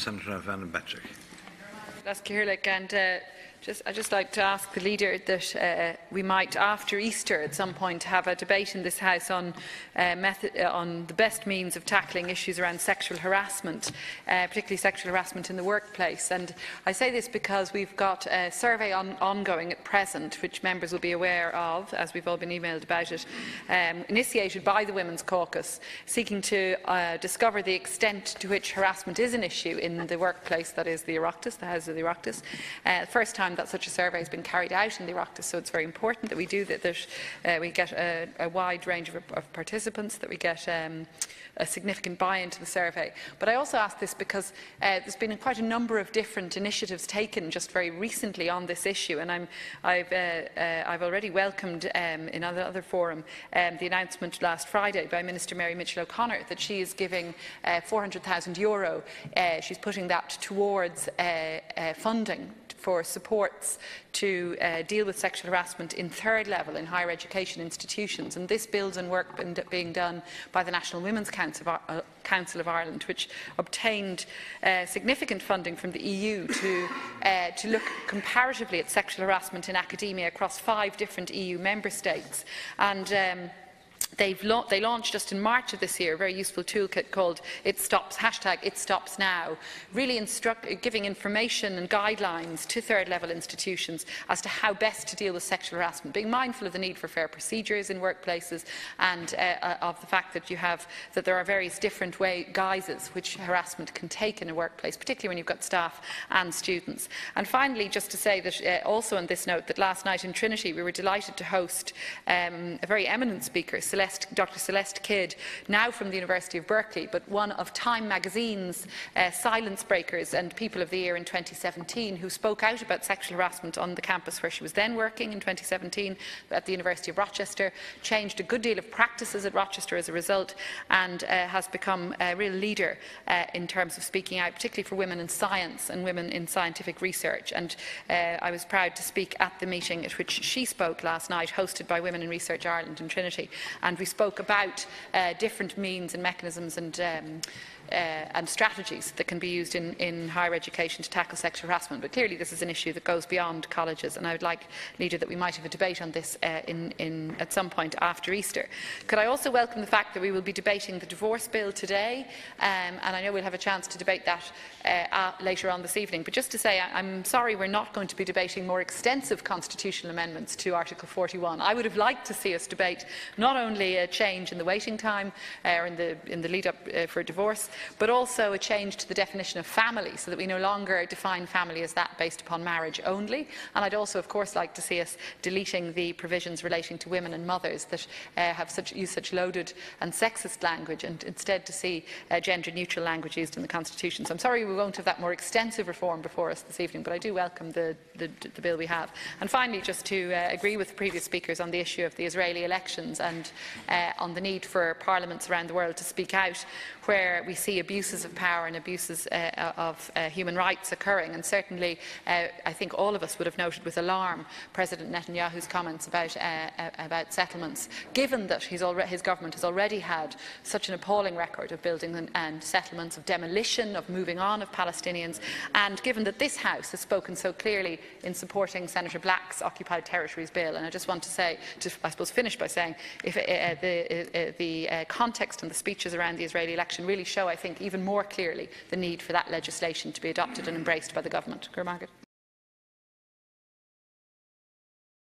Senator Van Batchek. That's like and uh, just, I'd just like to ask the leader that uh, we might, after Easter, at some point, have a debate in this House on, uh, method, uh, on the best means of tackling issues around sexual harassment, uh, particularly sexual harassment in the workplace. And I say this because we've got a survey on, ongoing at present, which members will be aware of, as we've all been emailed about it, um, initiated by the Women's Caucus, seeking to uh, discover the extent to which harassment is an issue in the workplace, that is the Oireachtas, the House of the Oireachtas. Uh, first time that such a survey has been carried out in the Oireachtas, so it's very important that we do that, that uh, we get a, a wide range of, of participants, that we get um, a significant buy-in to the survey. But I also ask this because uh, there's been quite a number of different initiatives taken just very recently on this issue, and I'm, I've, uh, uh, already welcomed um, in another, other forum um, the announcement last Friday by Minister Mary Mitchell O'Connor that she is giving uh, 400,000 euro. Uh, she's putting that towards funding for supports to uh, deal with sexual harassment in third level in higher education institutions. And this builds on work been being done by the National Women's Council of, uh, Council of Ireland, which obtained uh, significant funding from the EU to, uh, to look comparatively at sexual harassment in academia across five different EU member states. And um, They've la they launched just in March of this year a very useful toolkit called It Stops, hashtag It Stops Now, really giving information and guidelines to third level institutions as to how best to deal with sexual harassment, being mindful of the need for fair procedures in workplaces and uh, uh, of the fact that you have that there are various different way guises which harassment can take in a workplace, particularly when you've got staff and students. And finally, just to say that uh, also on this note that last night in Trinity we were delighted to host um, a very eminent speaker, Celeste, Dr Celeste Kidd, now from the University of Berkeley, but one of Time magazine's uh, silence breakers and People of the Year in 2017, who spoke out about sexual harassment on the campus where she was then working in 2017 at the University of Rochester, changed a good deal of practices at Rochester as a result, and uh, has become a real leader uh, in terms of speaking out, particularly for women in science and women in scientific research. And uh, I was proud to speak at the meeting at which she spoke last night, hosted by Women in Research Ireland and Trinity and we spoke about uh, different means and mechanisms and um, uh, and strategies that can be used in, in higher education to tackle sexual harassment. But clearly this is an issue that goes beyond colleges and I would like, Leader, that we might have a debate on this uh, in, in, at some point after Easter. Could I also welcome the fact that we will be debating the divorce bill today um, and I know we'll have a chance to debate that uh, uh, later on this evening. But just to say, I, I'm sorry we're not going to be debating more extensive constitutional amendments to Article 41. I would have liked to see us debate not only a change in the waiting time uh, in the, in the lead up uh, for divorce, but also a change to the definition of family so that we no longer define family as that based upon marriage only. And I'd also, of course, like to see us deleting the provisions relating to women and mothers that uh, have such, use such loaded and sexist language and instead to see uh, gender-neutral language used in the Constitution. So I'm sorry we won't have that more extensive reform before us this evening, but I do welcome the, the, the bill we have. And finally, just to uh, agree with the previous speakers on the issue of the Israeli elections and uh, on the need for parliaments around the world to speak out where we see abuses of power and abuses uh, of uh, human rights occurring. And certainly, uh, I think all of us would have noted with alarm President Netanyahu's comments about, uh, uh, about settlements, given that his, his, government has already had such an appalling record of building and, and settlements, of demolition, of moving on of Palestinians, and given that this House has spoken so clearly in supporting Senator Black's Occupied Territories Bill. And I just want to say, to, I suppose, finish by saying if uh, the, uh, uh, the uh, context and the speeches around the Israeli election really show, I think, even more clearly the need for that legislation to be adopted and embraced by the government. Go raibh maith agat.